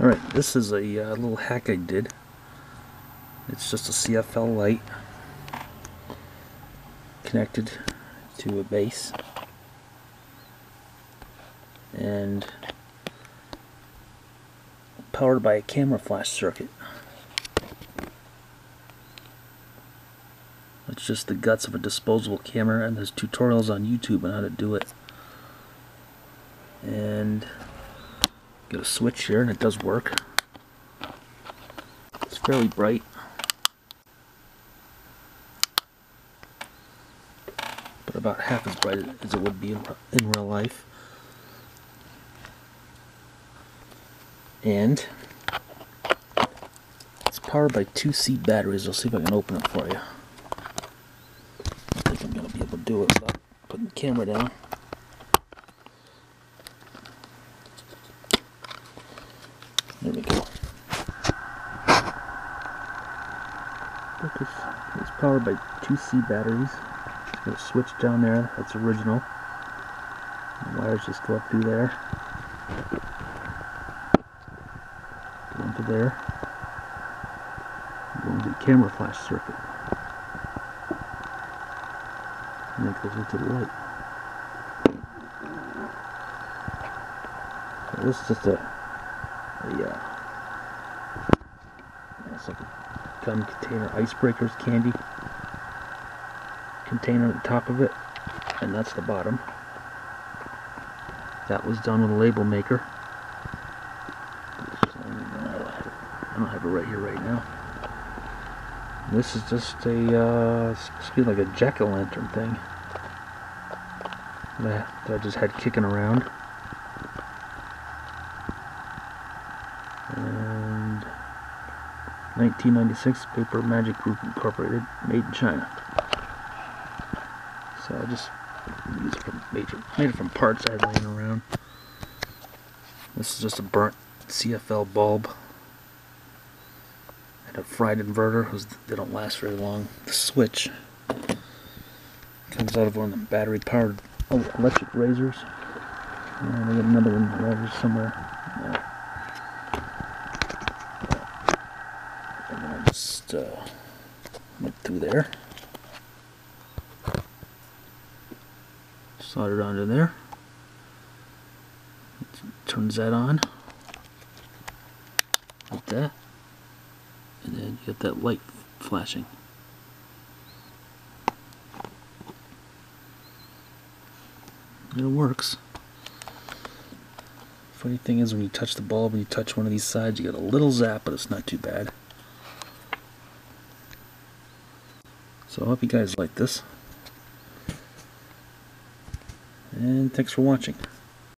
Alright, this is a uh, little hack I did. It's just a CFL light connected to a base and powered by a camera flash circuit. It's just the guts of a disposable camera and there's tutorials on YouTube on how to do it. And Get a switch here and it does work. It's fairly bright. But about half as bright as it would be in, real life. And it's powered by two C batteries. I'll see if I can open it for you. I think I'm going to be able to do it without putting the camera down. There we go. Focus is powered by two C batteries. Got a switch down there, that's original. The wires just go up through there. Go into there. Go into the camera flash circuit. And it goes into the light. So this is just a a uh, it's like a gun container, Ice Breakers candy container at the top of it, and that's the bottom. That was done with a label maker. I don't have it right here right now. This is just a, uh, supposed be like a jack-o'-lantern thing that I just had kicking around. And 1996 Paper Magic Group Incorporated, made in China. So I just from made, made it from parts I had laying around. This is just a burnt CFL bulb and a fried inverter because they don't last very long. The switch comes out of one of the battery powered electric razors. And I got another one somewhere. Just uh, went through there. Soldered onto there. Turns that on. Like that. And then you get that light flashing. It works. Funny thing is when you touch the bulb and you touch one of these sides you get a little zap but it's not too bad. So I hope you guys like this. And thanks for watching.